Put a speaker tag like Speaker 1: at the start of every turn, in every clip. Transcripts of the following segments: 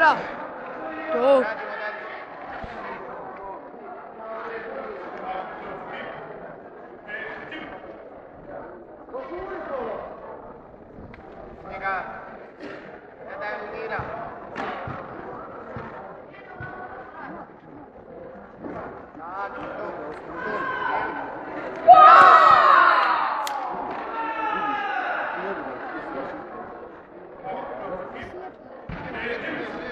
Speaker 1: Bra! Go! Ah, no,
Speaker 2: no.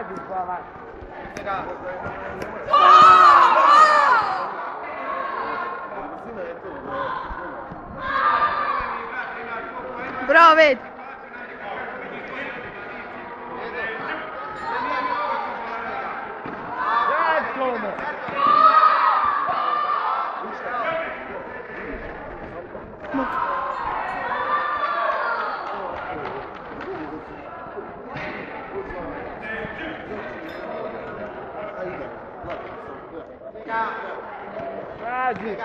Speaker 2: Ajde, hvala. Bravo, Ved. Radi.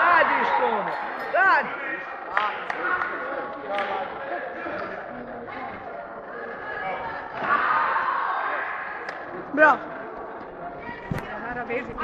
Speaker 2: Radi, Slomo. Radi. Bravo.
Speaker 3: Nara veži,